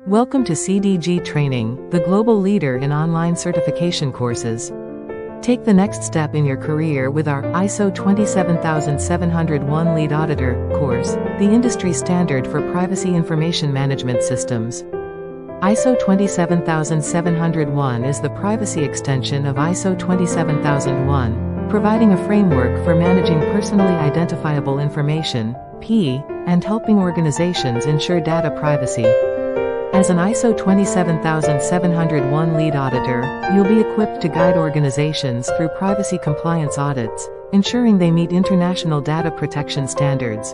Welcome to CDG Training, the global leader in online certification courses. Take the next step in your career with our ISO 27701 Lead Auditor course, the industry standard for privacy information management systems. ISO 27701 is the privacy extension of ISO 27001, providing a framework for managing personally identifiable information, PII, and helping organizations ensure data privacy. As an ISO 27701 lead auditor, you'll be equipped to guide organizations through privacy compliance audits, ensuring they meet international data protection standards.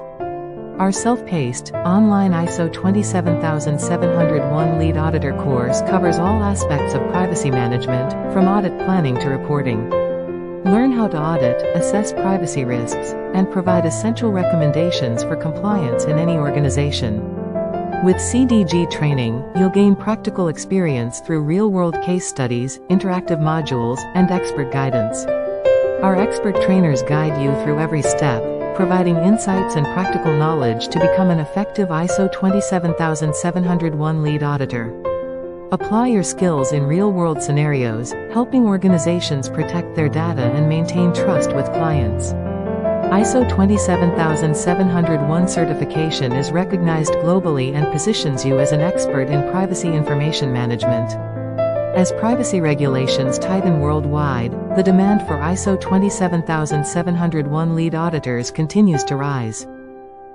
Our self-paced, online ISO 27701 lead auditor course covers all aspects of privacy management, from audit planning to reporting. Learn how to audit, assess privacy risks, and provide essential recommendations for compliance in any organization. With CDG training, you'll gain practical experience through real-world case studies, interactive modules, and expert guidance. Our expert trainers guide you through every step, providing insights and practical knowledge to become an effective ISO 27701 lead auditor. Apply your skills in real-world scenarios, helping organizations protect their data and maintain trust with clients. ISO 27701 certification is recognized globally and positions you as an expert in privacy information management. As privacy regulations tighten worldwide, the demand for ISO 27701 lead auditors continues to rise.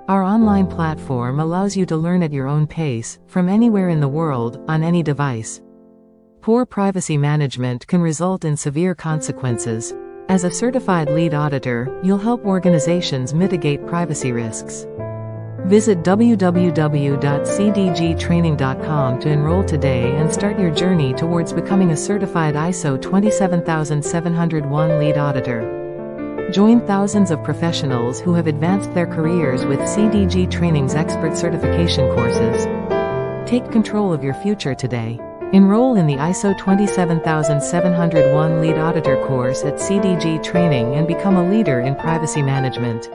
Our online platform allows you to learn at your own pace, from anywhere in the world, on any device. Poor privacy management can result in severe consequences, as a certified lead auditor, you'll help organizations mitigate privacy risks. Visit www.cdgtraining.com to enroll today and start your journey towards becoming a certified ISO 27701 lead auditor. Join thousands of professionals who have advanced their careers with CDG Training's expert certification courses. Take control of your future today. Enroll in the ISO 27701 Lead Auditor course at CDG Training and become a leader in privacy management.